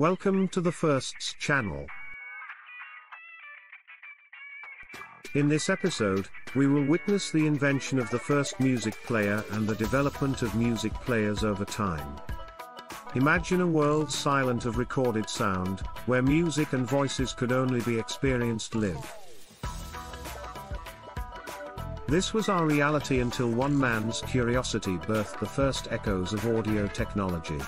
Welcome to the Firsts channel. In this episode, we will witness the invention of the first music player and the development of music players over time. Imagine a world silent of recorded sound, where music and voices could only be experienced live. This was our reality until one man's curiosity birthed the first echoes of audio technology.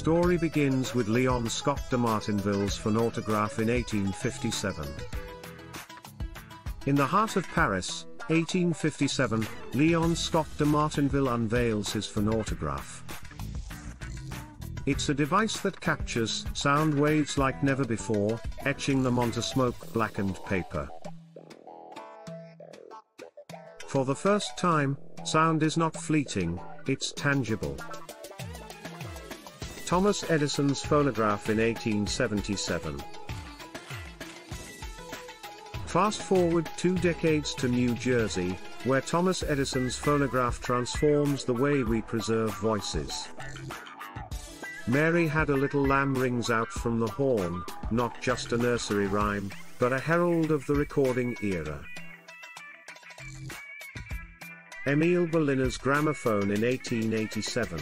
The story begins with Leon Scott de Martinville's phonautograph in 1857. In the heart of Paris, 1857, Leon Scott de Martinville unveils his phonautograph. It's a device that captures sound waves like never before, etching them onto smoke-blackened paper. For the first time, sound is not fleeting, it's tangible. Thomas Edison's phonograph in 1877. Fast forward two decades to New Jersey, where Thomas Edison's phonograph transforms the way we preserve voices. Mary had a little lamb rings out from the horn, not just a nursery rhyme, but a herald of the recording era. Emile Berliner's gramophone in 1887.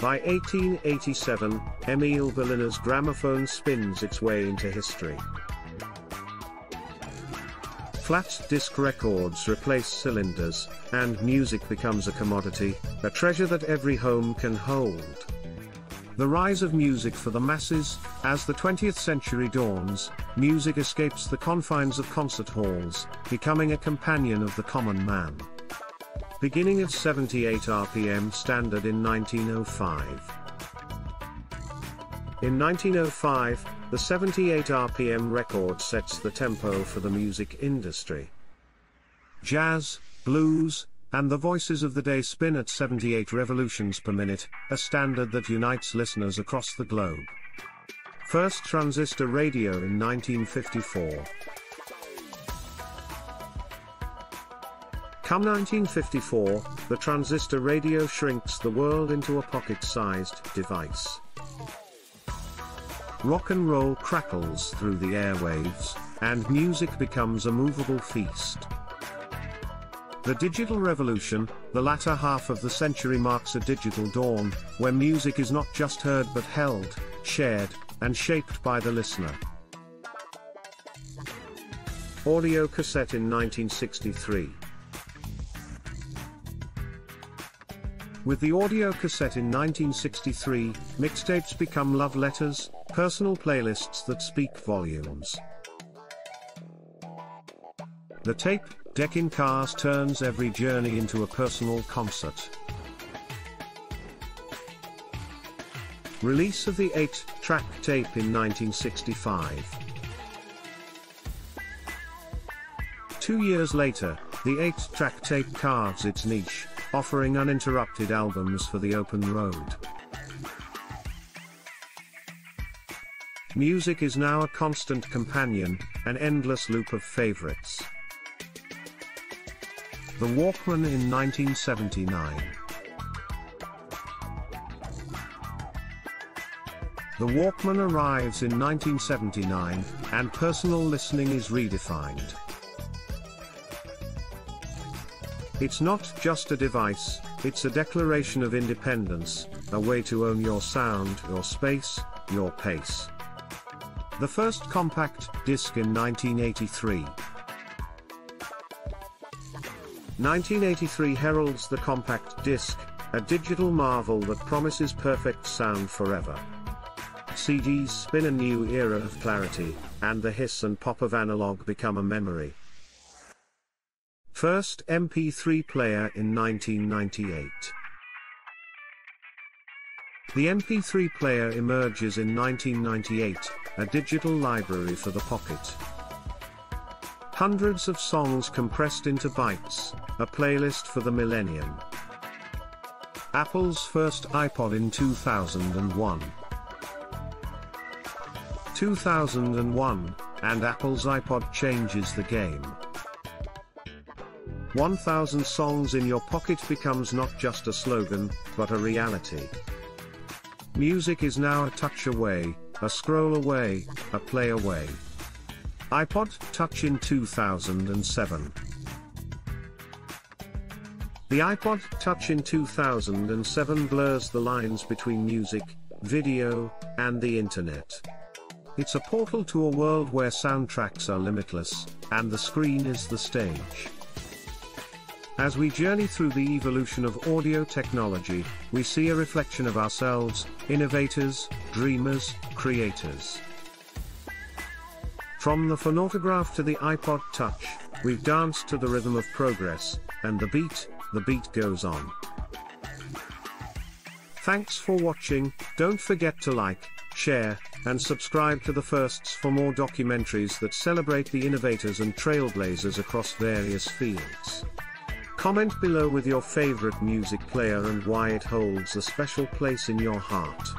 By 1887, Emile Berliner's gramophone spins its way into history. Flat disc records replace cylinders, and music becomes a commodity, a treasure that every home can hold. The rise of music for the masses, as the 20th century dawns, music escapes the confines of concert halls, becoming a companion of the common man. Beginning at 78 RPM standard in 1905. In 1905, the 78 RPM record sets the tempo for the music industry. Jazz, blues, and the voices of the day spin at 78 revolutions per minute, a standard that unites listeners across the globe. First transistor radio in 1954. Come 1954, the transistor radio shrinks the world into a pocket-sized device. Rock and roll crackles through the airwaves, and music becomes a movable feast. The digital revolution, the latter half of the century marks a digital dawn, where music is not just heard but held, shared, and shaped by the listener. Audio cassette in 1963. With the audio cassette in 1963, mixtapes become love letters, personal playlists that speak volumes. The tape, Deck in Cars turns every journey into a personal concert. Release of the 8-track tape in 1965. Two years later, the 8-track tape carves its niche, offering uninterrupted albums for the open road. Music is now a constant companion, an endless loop of favorites. The Walkman in 1979. The Walkman arrives in 1979, and personal listening is redefined. It's not just a device, it's a declaration of independence, a way to own your sound, your space, your pace. The first compact disc in 1983. 1983 heralds the compact disc, a digital marvel that promises perfect sound forever. CDs spin a new era of clarity, and the hiss and pop of analog become a memory. First MP3 player in 1998. The MP3 player emerges in 1998, a digital library for the pocket. Hundreds of songs compressed into bytes, a playlist for the millennium. Apple's first iPod in 2001. 2001, and Apple's iPod changes the game. 1000 songs in your pocket becomes not just a slogan, but a reality. Music is now a touch away, a scroll away, a play away. iPod Touch in 2007. The iPod Touch in 2007 blurs the lines between music, video, and the internet. It's a portal to a world where soundtracks are limitless, and the screen is the stage. As we journey through the evolution of audio technology, we see a reflection of ourselves, innovators, dreamers, creators. From the phonautograph to the iPod Touch, we've danced to the rhythm of progress, and the beat, the beat goes on. Thanks for watching, don't forget to like, share, and subscribe to the Firsts for more documentaries that celebrate the innovators and trailblazers across various fields. Comment below with your favorite music player and why it holds a special place in your heart.